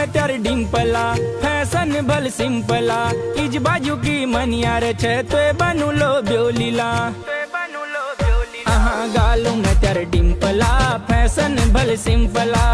में तेरे डिम्पला फ़ैशन भल सिंपला। इज़ बाजू की मनिया रे छे तो बनू लो ब्योलीला। गालू में तेरे डिम्पला फ़ैशन भल सिंपला।